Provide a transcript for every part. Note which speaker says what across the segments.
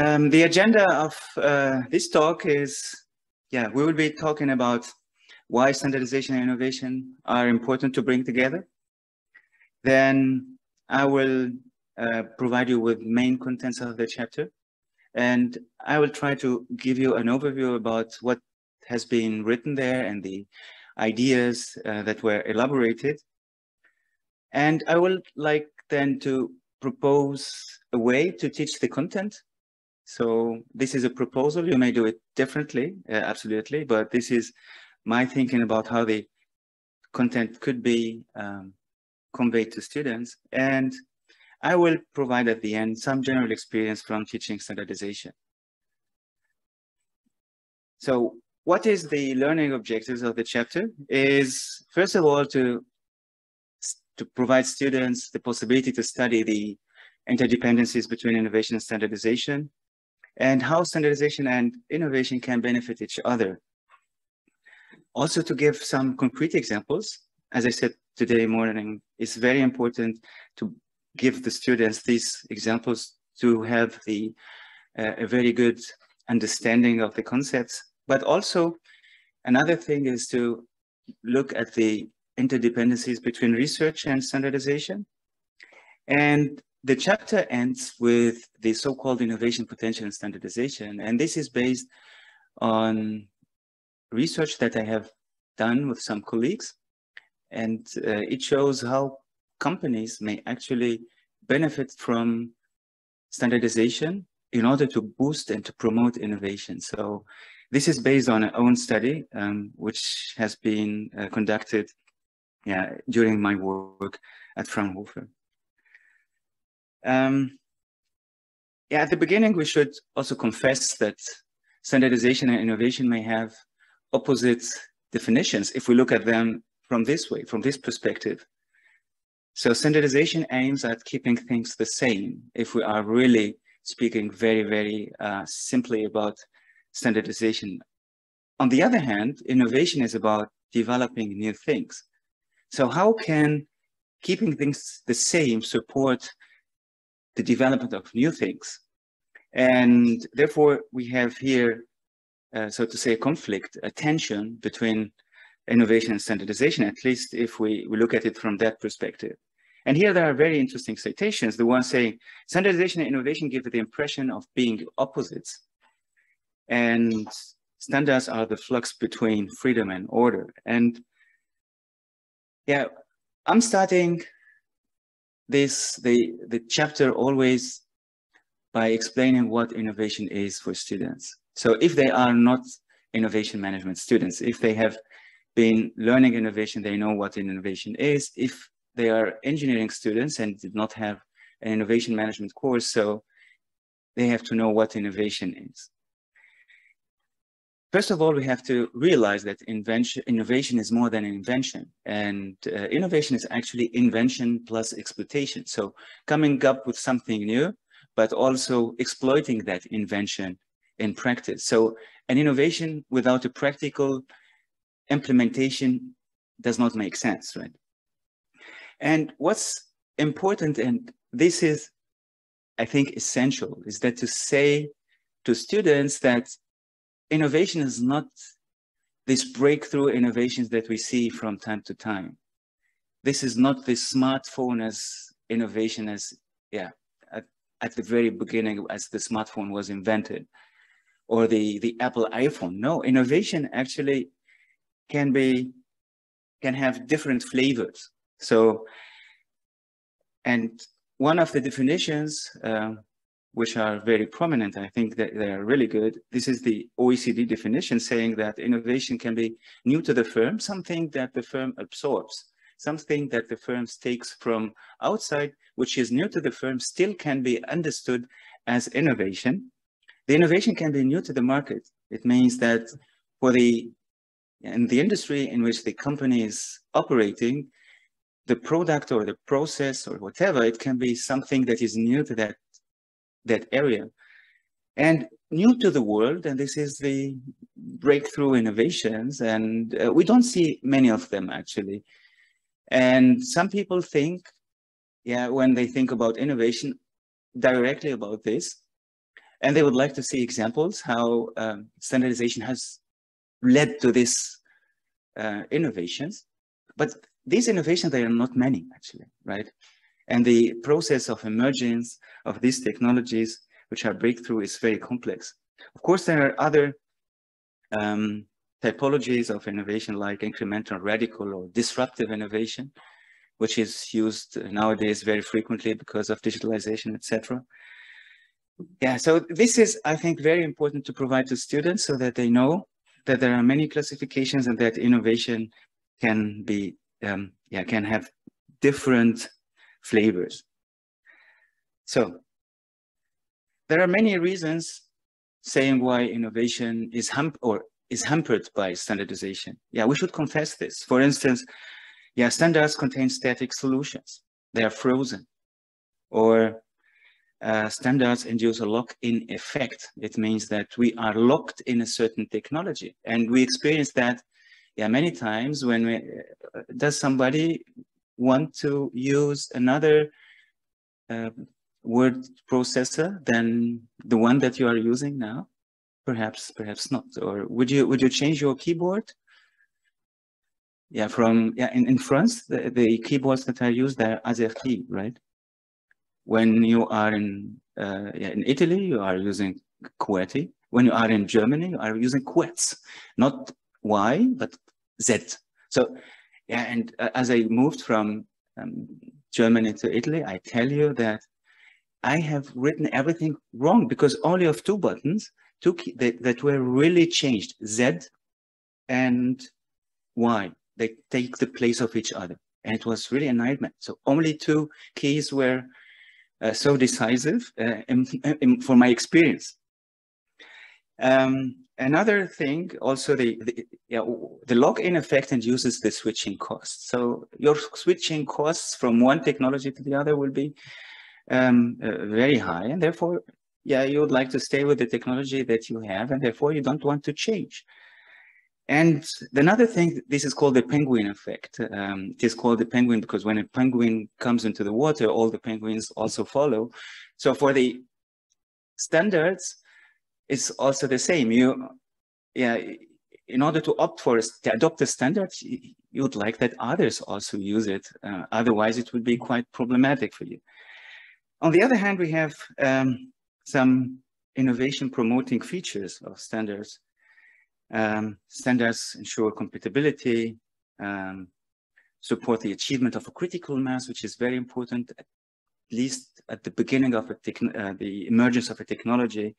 Speaker 1: Um, the agenda of uh, this talk is, yeah, we will be talking about why standardization and innovation are important to bring together. Then I will uh, provide you with main contents of the chapter. And I will try to give you an overview about what has been written there and the ideas uh, that were elaborated. And I will like then to propose a way to teach the content. So this is a proposal. You may do it differently, uh, absolutely, but this is my thinking about how the content could be um, conveyed to students. And I will provide at the end some general experience from teaching standardization. So what is the learning objectives of the chapter is first of all to to provide students the possibility to study the interdependencies between innovation and standardization and how standardization and innovation can benefit each other. Also to give some concrete examples, as I said today morning, it's very important to give the students these examples to have the uh, a very good understanding of the concepts. But also another thing is to look at the interdependencies between research and standardization. And the chapter ends with the so-called innovation potential and standardization. And this is based on research that I have done with some colleagues. And uh, it shows how companies may actually benefit from standardization in order to boost and to promote innovation. So this is based on our own study, um, which has been uh, conducted yeah, during my work at Fraunhofer. Um, yeah, at the beginning, we should also confess that standardization and innovation may have opposite definitions if we look at them from this way, from this perspective. So standardization aims at keeping things the same if we are really speaking very, very uh, simply about standardization. On the other hand, innovation is about developing new things. So how can keeping things the same support the development of new things? And therefore, we have here, uh, so to say, a conflict, a tension between innovation and standardization, at least if we, we look at it from that perspective. And here there are very interesting citations. The one saying, standardization and innovation give the impression of being opposites. And standards are the flux between freedom and order. And yeah, I'm starting this, the, the chapter always by explaining what innovation is for students. So if they are not innovation management students, if they have been learning innovation, they know what innovation is. If they are engineering students and did not have an innovation management course, so they have to know what innovation is. First of all, we have to realize that invention, innovation is more than an invention. And uh, innovation is actually invention plus exploitation. So coming up with something new, but also exploiting that invention in practice. So an innovation without a practical implementation does not make sense, right? And what's important, and this is, I think, essential, is that to say to students that innovation is not this breakthrough innovations that we see from time to time. This is not the smartphone as innovation as, yeah, at, at the very beginning as the smartphone was invented or the, the Apple iPhone. No, innovation actually can be, can have different flavors. So, and one of the definitions uh, which are very prominent. I think that they are really good. This is the OECD definition saying that innovation can be new to the firm, something that the firm absorbs, something that the firm takes from outside, which is new to the firm, still can be understood as innovation. The innovation can be new to the market. It means that for the in the industry in which the company is operating, the product or the process or whatever, it can be something that is new to that that area. And new to the world, and this is the breakthrough innovations, and uh, we don't see many of them actually. And some people think, yeah, when they think about innovation, directly about this, And they would like to see examples how um, standardization has led to this uh, innovations. But these innovations, they are not many actually, right? And the process of emergence of these technologies, which are breakthrough, is very complex. Of course, there are other um, typologies of innovation like incremental, radical, or disruptive innovation, which is used nowadays very frequently because of digitalization, etc. Yeah, so this is, I think, very important to provide to students so that they know that there are many classifications and that innovation can be, um, yeah, can have different flavors. So there are many reasons saying why innovation is hum or is hampered by standardization. Yeah, we should confess this. For instance, yeah, standards contain static solutions. They are frozen. Or uh, standards induce a lock-in effect. It means that we are locked in a certain technology. And we experience that yeah, many times when we, uh, does somebody want to use another uh, word processor than the one that you are using now? Perhaps, perhaps not. Or would you would you change your keyboard? Yeah, from yeah in, in France, the, the keyboards that are used are AZERTY, right? When you are in uh, yeah, in Italy, you are using QWERTY. When you are in Germany, you are using QWERTZ, not Y, but Z. So yeah, and uh, as I moved from um, Germany to Italy, I tell you that I have written everything wrong because only of two buttons two key, that, that were really changed, Z and Y. They take the place of each other. And it was really a nightmare. So only two keys were uh, so decisive uh, in, in, for my experience. Um, another thing, also the, the, yeah, the lock-in effect induces the switching costs. So your switching costs from one technology to the other will be um, uh, very high, and therefore yeah, you would like to stay with the technology that you have, and therefore you don't want to change. And another thing, this is called the penguin effect. Um, it is called the penguin because when a penguin comes into the water, all the penguins also follow. So for the standards, it's also the same. You, yeah, in order to opt for to adopt a standard, you would like that others also use it. Uh, otherwise, it would be quite problematic for you. On the other hand, we have um, some innovation promoting features of standards. Um, standards ensure compatibility, um, support the achievement of a critical mass, which is very important, at least at the beginning of uh, the emergence of a technology.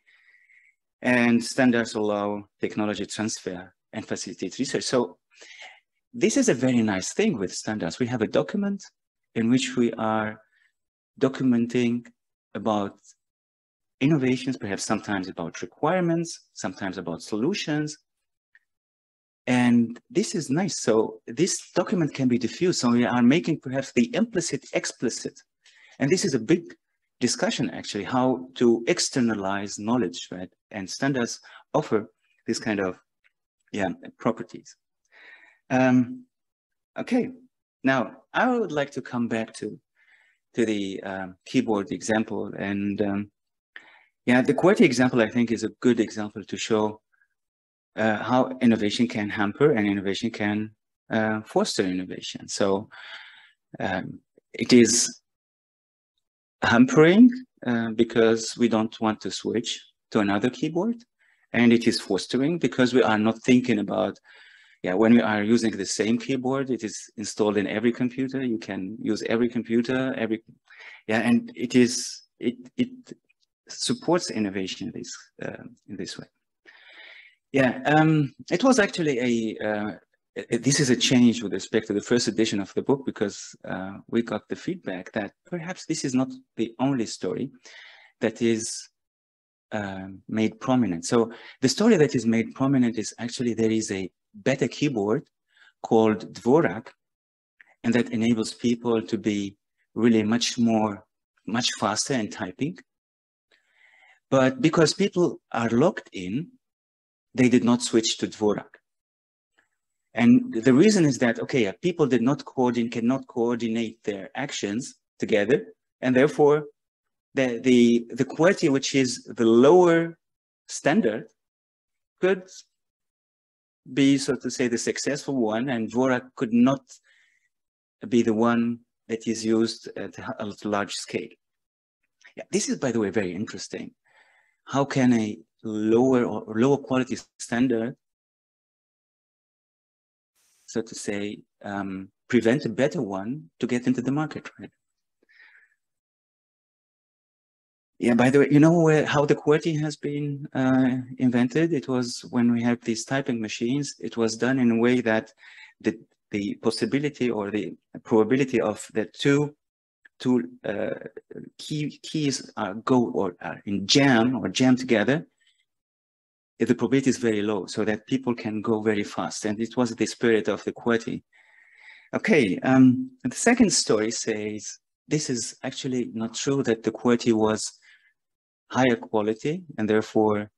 Speaker 1: And standards allow technology transfer and facilitate research. So this is a very nice thing with standards. We have a document in which we are documenting about innovations, perhaps sometimes about requirements, sometimes about solutions. And this is nice. So this document can be diffused. So we are making perhaps the implicit explicit. And this is a big discussion actually, how to externalize knowledge, right? And standards offer this kind of yeah, properties. Um, okay, now I would like to come back to to the um, keyboard example and um, yeah, the QWERTY example, I think, is a good example to show uh, how innovation can hamper and innovation can uh, foster innovation. So um, it is hampering uh, because we don't want to switch to another keyboard. And it is fostering because we are not thinking about, yeah, when we are using the same keyboard, it is installed in every computer. You can use every computer, every, yeah, and it is, it, it supports innovation in this uh, in this way. Yeah, um, it was actually a uh, this is a change with respect to the first edition of the book because uh, we got the feedback that perhaps this is not the only story that is uh, made prominent. So the story that is made prominent is actually there is a better keyboard called Dvorak, and that enables people to be really much more, much faster in typing but because people are locked in, they did not switch to Dvorak. And the reason is that, okay, people did not coordinate, cannot coordinate their actions together, and therefore the, the, the QWERTY, which is the lower standard, could be, so to say, the successful one, and Dvorak could not be the one that is used at a large scale. Yeah, this is, by the way, very interesting. How can a lower or lower quality standard, so to say, um, prevent a better one to get into the market, right? Yeah, by the way, you know where, how the QWERTY has been uh, invented? It was when we had these typing machines, it was done in a way that the, the possibility or the probability of the two two uh, key, keys are go or are in jam or jam together, the probability is very low so that people can go very fast. And it was the spirit of the QWERTY. Okay, um, the second story says, this is actually not true that the QWERTY was higher quality and therefore,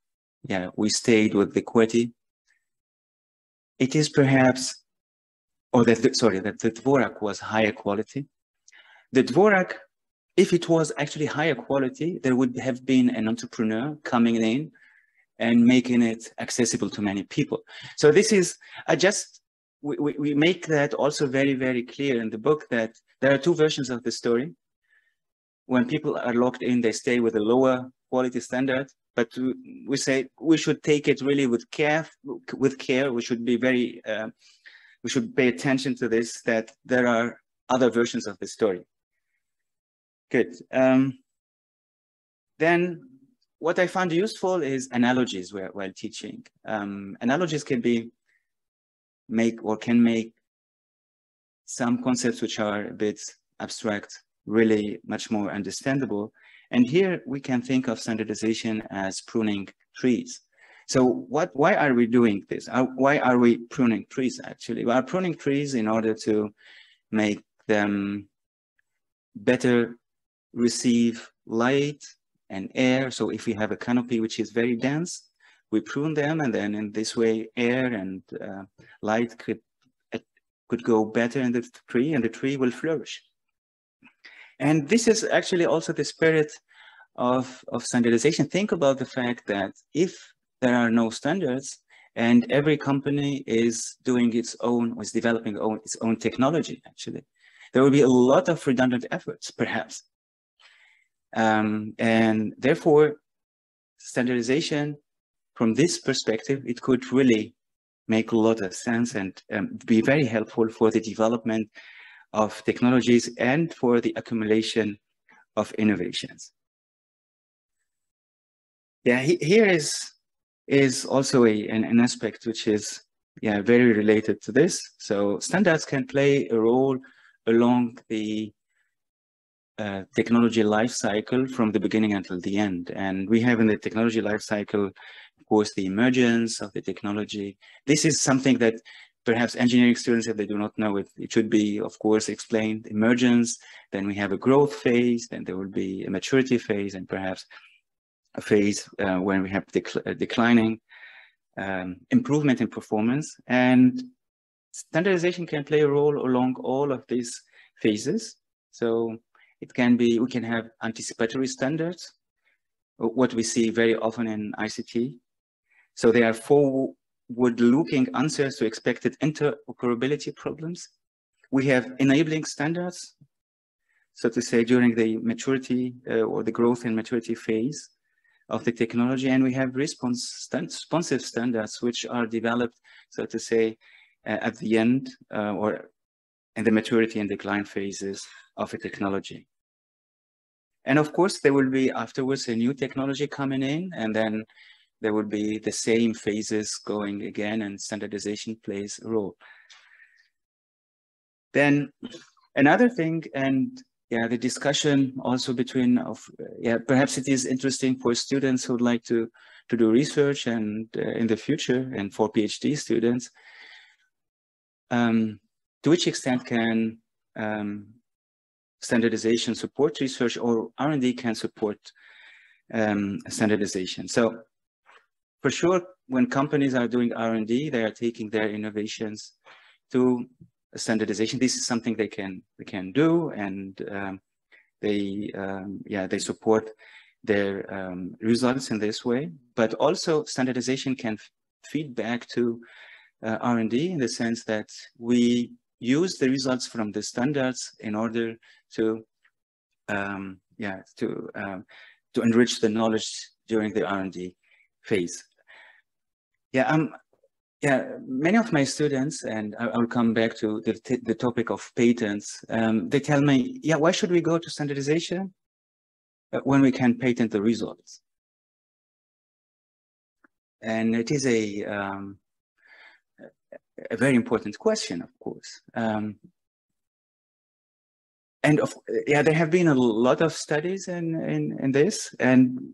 Speaker 1: yeah, we stayed with the QWERTY. It is perhaps, or that, sorry, that the Dvorak was higher quality. The Dvorak, if it was actually higher quality, there would have been an entrepreneur coming in and making it accessible to many people. So this is, I just, we, we, we make that also very, very clear in the book that there are two versions of the story. When people are locked in, they stay with a lower quality standard, but we say we should take it really with care, with care. We should be very, uh, we should pay attention to this, that there are other versions of the story. Good. Um, then what I found useful is analogies while, while teaching. Um, analogies can be make or can make some concepts which are a bit abstract really much more understandable and here we can think of standardization as pruning trees. So what, why are we doing this? Uh, why are we pruning trees actually? We are pruning trees in order to make them better receive light and air. So if we have a canopy which is very dense, we prune them and then in this way air and uh, light could, uh, could go better in the tree and the tree will flourish. And this is actually also the spirit of, of standardization. Think about the fact that if there are no standards and every company is doing its own, is developing own, its own technology, actually, there will be a lot of redundant efforts, perhaps. Um, and therefore, standardization from this perspective, it could really make a lot of sense and um, be very helpful for the development of technologies and for the accumulation of innovations. Yeah, he, here is is also a, an, an aspect which is yeah very related to this. So standards can play a role along the uh, technology life cycle from the beginning until the end. And we have in the technology life cycle, of course, the emergence of the technology. This is something that perhaps engineering students, if they do not know it, it should be, of course, explained. Emergence, then we have a growth phase, then there will be a maturity phase, and perhaps a phase uh, when we have decl uh, declining um, improvement in performance. And standardization can play a role along all of these phases. So it can be, we can have anticipatory standards, what we see very often in ICT. So there are forward looking answers to expected interoperability problems. We have enabling standards, so to say, during the maturity uh, or the growth and maturity phase of the technology. And we have response stand, responsive standards, which are developed, so to say, uh, at the end uh, or in the maturity and decline phases of a technology. And of course, there will be afterwards a new technology coming in, and then there will be the same phases going again, and standardization plays a role. Then another thing, and yeah, the discussion also between of yeah, perhaps it is interesting for students who would like to to do research and uh, in the future, and for PhD students, um, to which extent can um, standardization support research or R&D can support um, standardization. So for sure, when companies are doing R&D, they are taking their innovations to standardization. This is something they can they can do, and um, they um, yeah they support their um, results in this way. But also standardization can feed back to uh, R&D in the sense that we use the results from the standards in order to um, yeah to um, to enrich the knowledge during the R&D phase. Yeah, um, yeah, many of my students, and I, will come back to the, the topic of patents, um, they tell me, yeah, why should we go to standardization uh, when we can patent the results? And it is a, um, a very important question, of course. Um, and of, yeah, there have been a lot of studies in, in, in this. And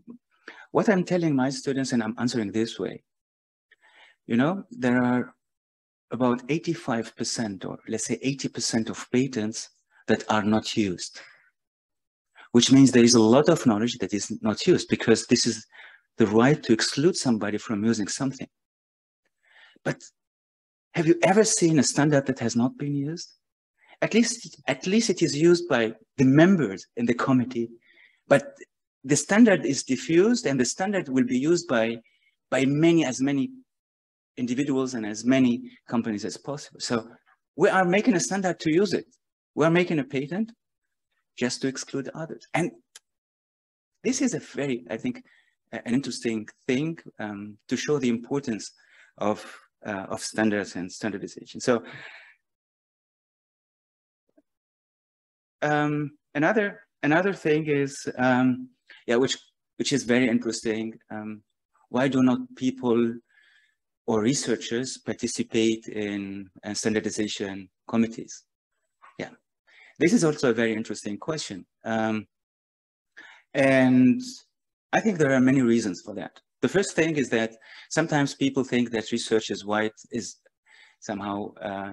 Speaker 1: what I'm telling my students, and I'm answering this way, you know, there are about 85% or let's say 80% of patents that are not used, which means there is a lot of knowledge that is not used because this is the right to exclude somebody from using something. But have you ever seen a standard that has not been used? At least, at least it is used by the members in the committee, but the standard is diffused and the standard will be used by, by many, as many individuals and as many companies as possible. So we are making a standard to use it. We are making a patent just to exclude others. And this is a very, I think, an interesting thing um, to show the importance of, uh, of standards and standardization. So um, another another thing is, um, yeah, which which is very interesting. Um, why do not people or researchers participate in, in standardization committees? Yeah, this is also a very interesting question. Um, and I think there are many reasons for that. The first thing is that sometimes people think that research is white is somehow uh,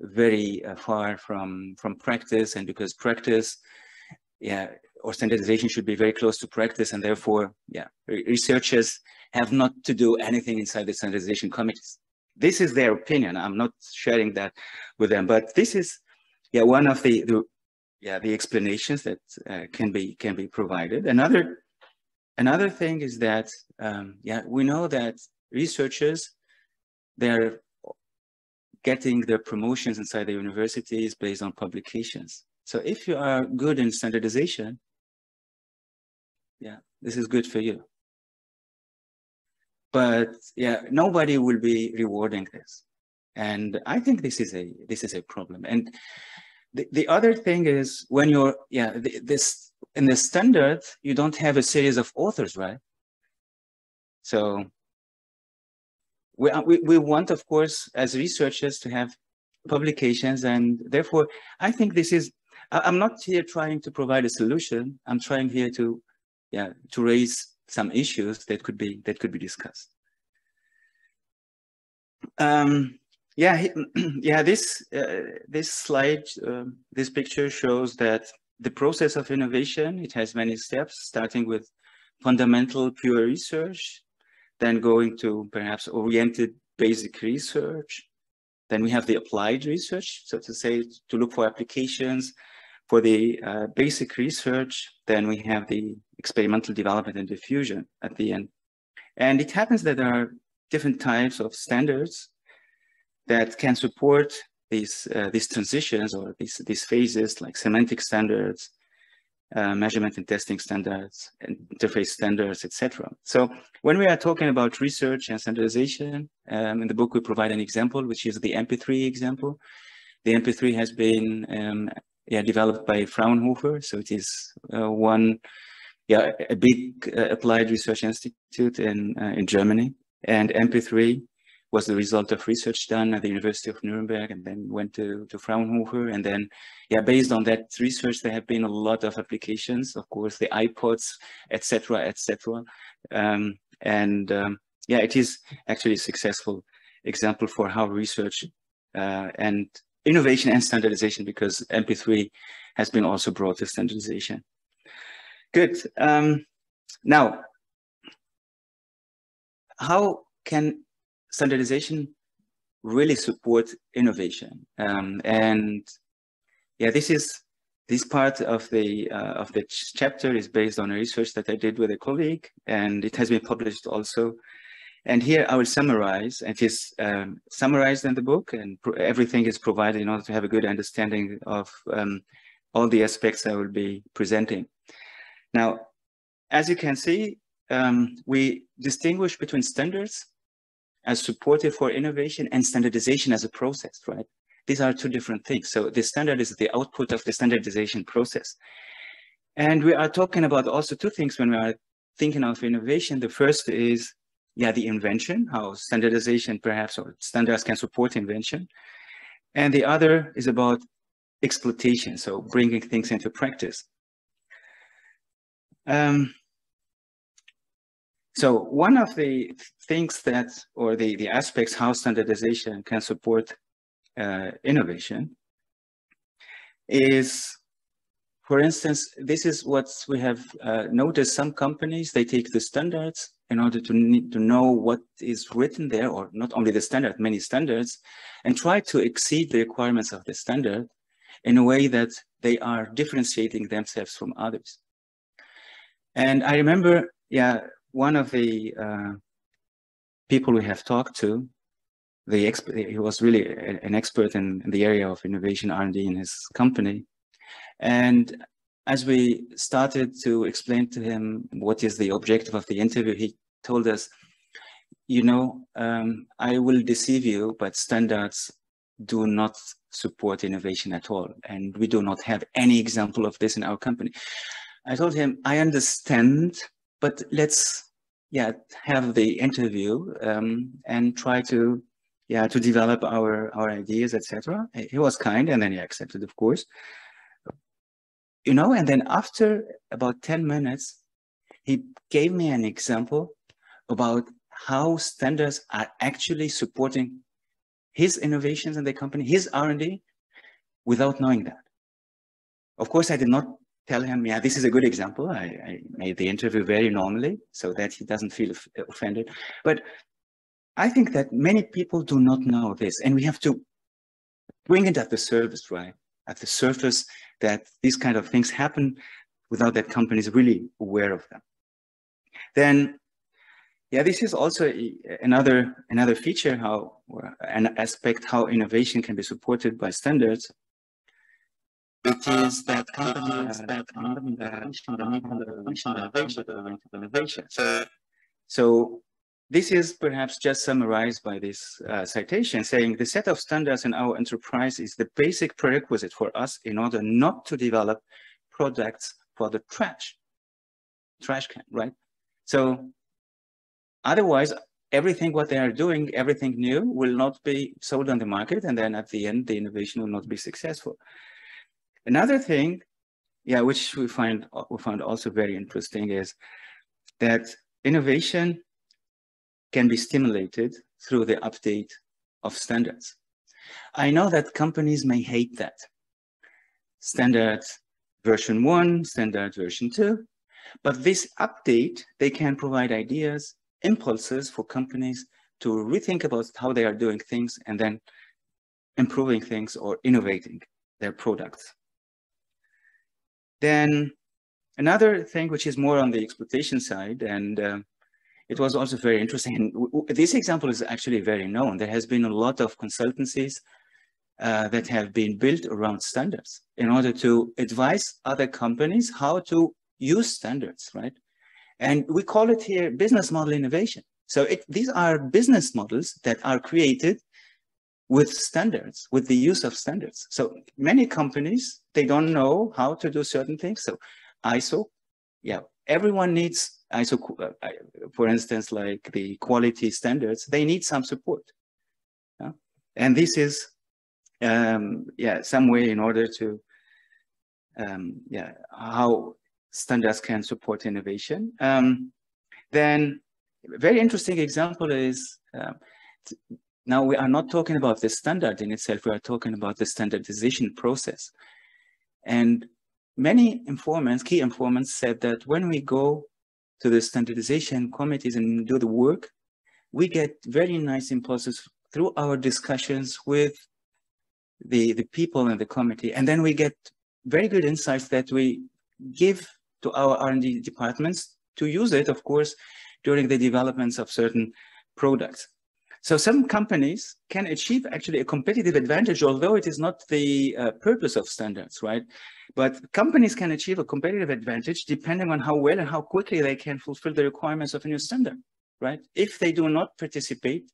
Speaker 1: very uh, far from from practice and because practice yeah or standardization should be very close to practice and therefore yeah researchers have not to do anything inside the standardization committees. This is their opinion. I'm not sharing that with them but this is yeah one of the, the yeah the explanations that uh, can be can be provided. Another another thing is that um, yeah we know that researchers they're getting their promotions inside the universities based on publications. So if you are good in standardization, yeah, this is good for you. But yeah, nobody will be rewarding this. And I think this is a this is a problem. And the, the other thing is when you're yeah, the, this in the standard, you don't have a series of authors, right? So we, we, we want, of course, as researchers to have publications and therefore I think this is, I'm not here trying to provide a solution. I'm trying here to, yeah, to raise some issues that could be, that could be discussed. Um, yeah, yeah, this, uh, this slide, uh, this picture shows that the process of innovation, it has many steps, starting with fundamental pure research, then going to perhaps oriented basic research. Then we have the applied research, so to say, to look for applications for the uh, basic research. Then we have the experimental development and diffusion at the end. And it happens that there are different types of standards that can support these uh, these transitions or these these phases like semantic standards, uh, measurement and testing standards, interface standards, etc. So when we are talking about research and standardization, um, in the book we provide an example, which is the MP3 example. The MP3 has been um, yeah, developed by Fraunhofer, so it is uh, one, yeah, a big uh, applied research institute in uh, in Germany. And MP3 was the result of research done at the University of Nuremberg and then went to, to Fraunhofer. And then, yeah, based on that research, there have been a lot of applications, of course, the iPods, etc., etc. Um, and um, yeah, it is actually a successful example for how research uh, and innovation and standardization, because MP3 has been also brought to standardization. Good. Um, now, how can standardization really support innovation. Um, and yeah, this is this part of the uh, of the ch chapter is based on a research that I did with a colleague, and it has been published also. And here I will summarize. It is um, summarized in the book, and everything is provided in order to have a good understanding of um, all the aspects I will be presenting. Now, as you can see, um, we distinguish between standards as supportive for innovation and standardization as a process, right? These are two different things. So the standard is the output of the standardization process. And we are talking about also two things when we are thinking of innovation. The first is, yeah, the invention, how standardization perhaps or standards can support invention. And the other is about exploitation, so bringing things into practice. Um, so one of the things that, or the, the aspects how standardization can support uh, innovation is, for instance, this is what we have uh, noticed some companies, they take the standards in order to to know what is written there, or not only the standard, many standards, and try to exceed the requirements of the standard in a way that they are differentiating themselves from others. And I remember, yeah, one of the uh, people we have talked to, the expert, he was really an expert in, in the area of innovation R&D in his company. And as we started to explain to him what is the objective of the interview, he told us, you know, um, I will deceive you, but standards do not support innovation at all. And we do not have any example of this in our company. I told him, I understand, but let's yeah have the interview um, and try to yeah to develop our our ideas etc he was kind and then he accepted of course. You know and then after about 10 minutes he gave me an example about how standards are actually supporting his innovations in the company his r&d without knowing that. Of course i did not tell him, yeah, this is a good example. I, I made the interview very normally so that he doesn't feel offended. But I think that many people do not know this, and we have to bring it at the surface, right? At the surface that these kind of things happen without that companies really aware of them. Then, yeah, this is also another another feature how an aspect how innovation can be supported by standards it is that companies that innovation. So, so this is perhaps just summarized by this uh, citation saying the set of standards in our enterprise is the basic prerequisite for us in order not to develop products for the trash, trash can, right? So otherwise, everything what they are doing, everything new will not be sold on the market. And then at the end, the innovation will not be successful. Another thing, yeah, which we find we found also very interesting is that innovation can be stimulated through the update of standards. I know that companies may hate that. Standard version one, standard version two, but this update, they can provide ideas, impulses for companies to rethink about how they are doing things and then improving things or innovating their products. Then another thing which is more on the exploitation side, and uh, it was also very interesting. And this example is actually very known. There has been a lot of consultancies uh, that have been built around standards in order to advise other companies how to use standards, right? And we call it here business model innovation. So it, these are business models that are created with standards, with the use of standards. So many companies, they don't know how to do certain things. So ISO, yeah, everyone needs ISO, uh, for instance, like the quality standards, they need some support. Yeah? And this is, um, yeah, some way in order to, um, yeah, how standards can support innovation. Um, then very interesting example is uh, now we are not talking about the standard in itself, we are talking about the standardization process. And many informants, key informants said that when we go to the standardization committees and do the work, we get very nice impulses through our discussions with the, the people in the committee. And then we get very good insights that we give to our R&D departments to use it, of course, during the developments of certain products. So some companies can achieve actually a competitive advantage, although it is not the uh, purpose of standards, right? But companies can achieve a competitive advantage depending on how well and how quickly they can fulfill the requirements of a new standard, right? If they do not participate,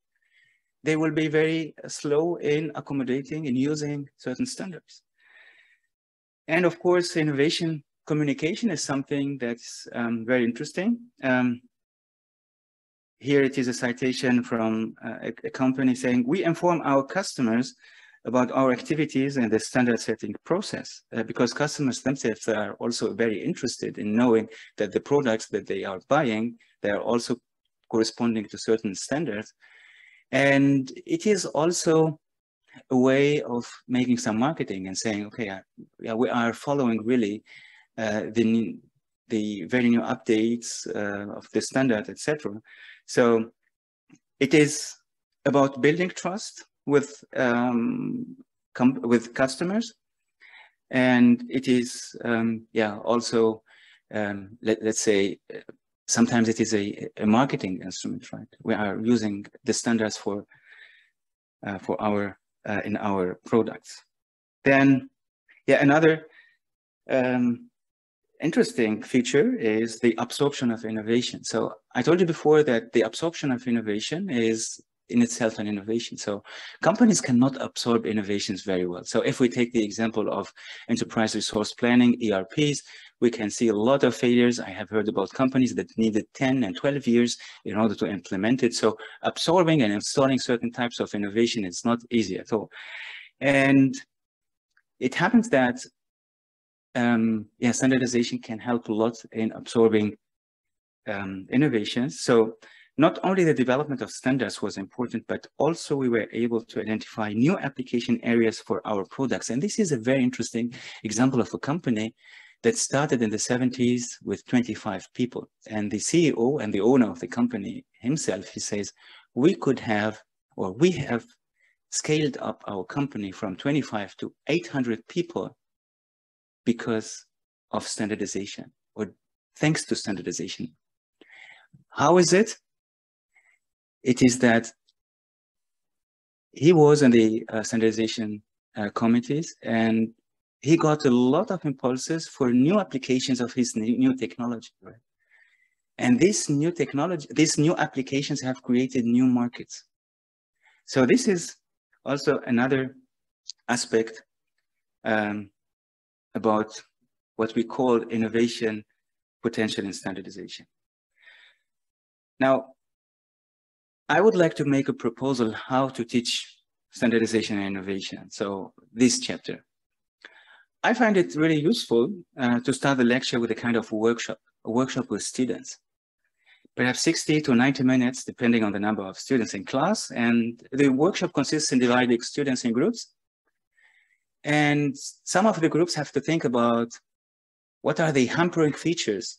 Speaker 1: they will be very slow in accommodating and using certain standards. And of course, innovation communication is something that's um, very interesting. Um, here it is a citation from uh, a, a, company saying, we inform our customers about our activities and the standard setting process uh, because customers themselves are also very interested in knowing that the products that they are buying, they are also corresponding to certain standards. And it is also a way of making some marketing and saying, okay, uh, yeah, we are following really uh, the the very new updates uh, of the standard, etc. So it is about building trust with um, with customers, and it is um, yeah also um, let, let's say sometimes it is a, a marketing instrument, right? We are using the standards for uh, for our uh, in our products. Then, yeah, another um, interesting feature is the absorption of innovation. So I told you before that the absorption of innovation is in itself an innovation. So companies cannot absorb innovations very well. So if we take the example of enterprise resource planning, ERPs, we can see a lot of failures. I have heard about companies that needed 10 and 12 years in order to implement it. So absorbing and installing certain types of innovation is not easy at all. And it happens that um, yeah, standardization can help a lot in absorbing um, innovations. So not only the development of standards was important, but also we were able to identify new application areas for our products. And this is a very interesting example of a company that started in the 70s with 25 people. And the CEO and the owner of the company himself, he says, we could have, or we have scaled up our company from 25 to 800 people because of standardization or thanks to standardization. How is it? it is that he was in the uh, standardization uh, committees and he got a lot of impulses for new applications of his new technology, right? And this new technology, these new applications have created new markets. So this is also another aspect um, about what we call innovation potential in standardization. Now, I would like to make a proposal how to teach standardization and innovation. So this chapter. I find it really useful uh, to start the lecture with a kind of workshop, a workshop with students. Perhaps 60 to 90 minutes, depending on the number of students in class. And the workshop consists in dividing students in groups. And some of the groups have to think about what are the hampering features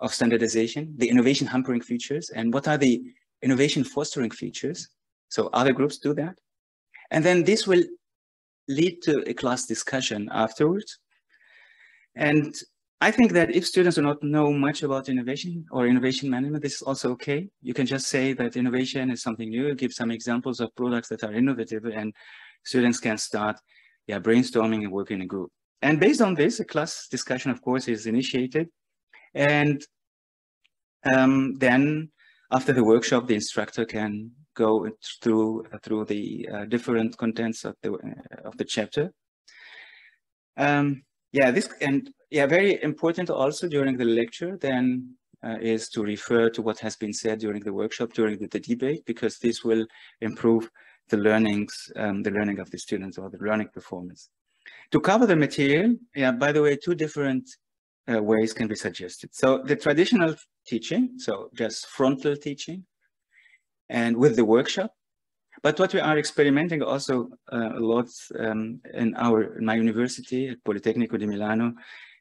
Speaker 1: of standardization, the innovation hampering features, and what are the innovation fostering features. So other groups do that. And then this will lead to a class discussion afterwards. And I think that if students do not know much about innovation or innovation management, this is also okay. You can just say that innovation is something new, give some examples of products that are innovative and students can start yeah, brainstorming and working in a group. And based on this, a class discussion, of course, is initiated. And um, then after the workshop, the instructor can go through through the uh, different contents of the uh, of the chapter. Um, yeah, this and yeah, very important also during the lecture then uh, is to refer to what has been said during the workshop, during the, the debate, because this will improve the learnings, um, the learning of the students or the learning performance. To cover the material, yeah, by the way, two different uh, ways can be suggested. So the traditional teaching, so just frontal teaching, and with the workshop. But what we are experimenting also uh, a lot um, in our in my university at Politecnico di Milano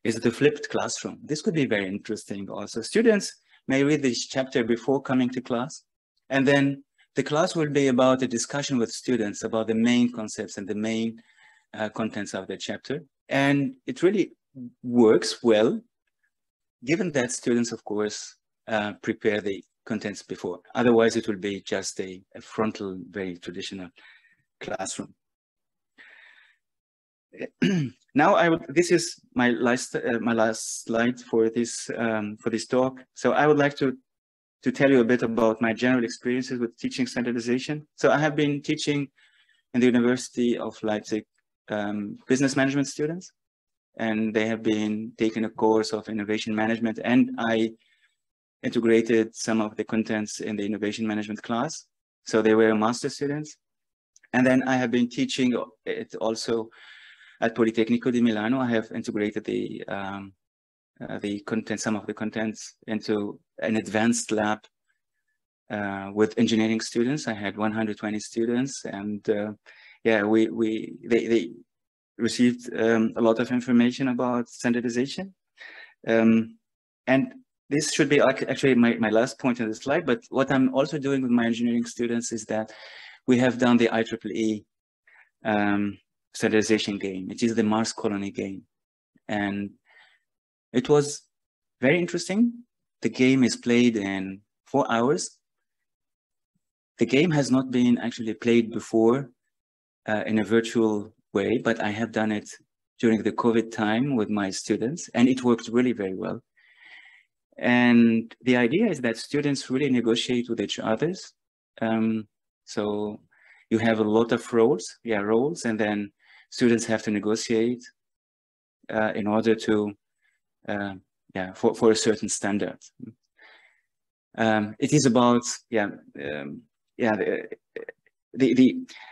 Speaker 1: is the flipped classroom. This could be very interesting also. Students may read this chapter before coming to class, and then the class will be about a discussion with students about the main concepts and the main uh, contents of the chapter. And it really works well, given that students, of course, uh, prepare the contents before. Otherwise, it will be just a, a frontal, very traditional classroom. now I would, this is my last, uh, my last slide for this, um, for this talk. So I would like to, to tell you a bit about my general experiences with teaching standardization. So I have been teaching in the University of Leipzig um, business management students, and they have been taking a course of innovation management, and I integrated some of the contents in the innovation management class. So they were master students. And then I have been teaching it also at Politecnico di Milano. I have integrated the um, uh, the content, some of the contents into an advanced lab uh, with engineering students. I had 120 students, and uh, yeah, we we they they received um, a lot of information about standardization, um, and this should be actually my, my last point in the slide, but what I'm also doing with my engineering students is that we have done the IEEE um, standardization game. It is the Mars Colony game. And it was very interesting. The game is played in four hours. The game has not been actually played before uh, in a virtual way, but I have done it during the COVID time with my students, and it worked really very well. And the idea is that students really negotiate with each others. Um, so you have a lot of roles, yeah, roles, and then students have to negotiate uh, in order to, uh, yeah, for, for a certain standard. Um, it is about, yeah, um, yeah, the, the, the,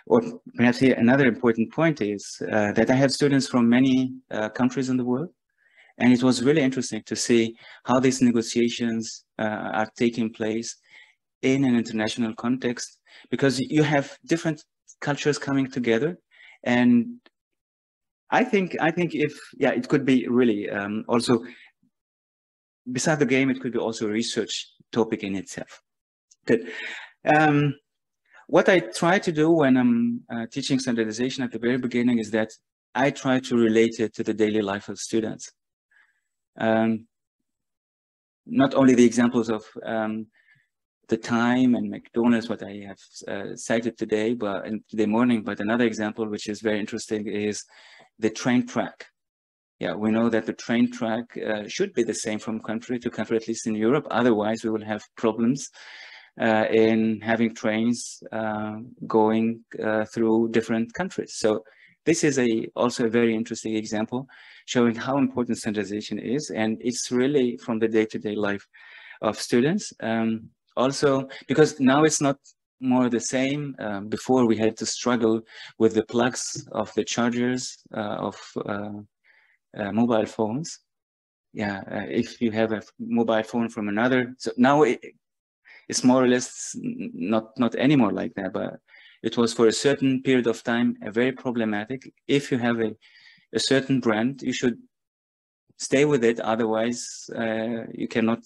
Speaker 1: or perhaps another important point is uh, that I have students from many uh, countries in the world. And it was really interesting to see how these negotiations uh, are taking place in an international context, because you have different cultures coming together. And I think, I think if, yeah, it could be really um, also, beside the game, it could be also a research topic in itself. Good. Um, what I try to do when I'm uh, teaching standardization at the very beginning is that I try to relate it to the daily life of students. Um, not only the examples of um, the time and McDonald's, what I have uh, cited today, but today morning, but another example which is very interesting is the train track. Yeah, we know that the train track uh, should be the same from country to country, at least in Europe. Otherwise, we will have problems uh, in having trains uh, going uh, through different countries. So this is a also a very interesting example showing how important standardization is. And it's really from the day-to-day -day life of students. Um, also, because now it's not more the same. Um, before we had to struggle with the plugs of the chargers uh, of uh, uh, mobile phones. Yeah, uh, if you have a mobile phone from another, so now it, it's more or less not not anymore like that. But it was for a certain period of time a very problematic. If you have a a certain brand, you should stay with it. Otherwise, uh, you cannot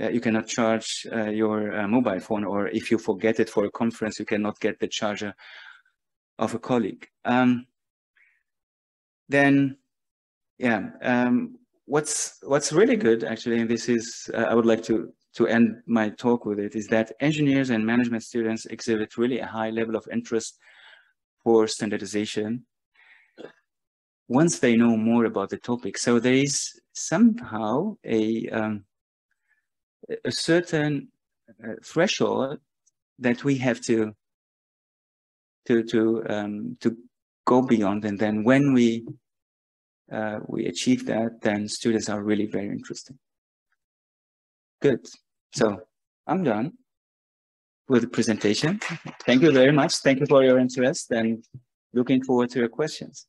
Speaker 1: uh, you cannot charge uh, your uh, mobile phone, or if you forget it for a conference, you cannot get the charger of a colleague. Um, then, yeah, um, what's what's really good actually, and this is uh, I would like to to end my talk with it, is that engineers and management students exhibit really a high level of interest for standardization once they know more about the topic. So there is somehow a, um, a certain uh, threshold that we have to to to um, to go beyond, and then when we uh, we achieve that, then students are really very interesting. Good. So I'm done with the presentation. Thank you very much. Thank you for your interest and looking forward to your questions.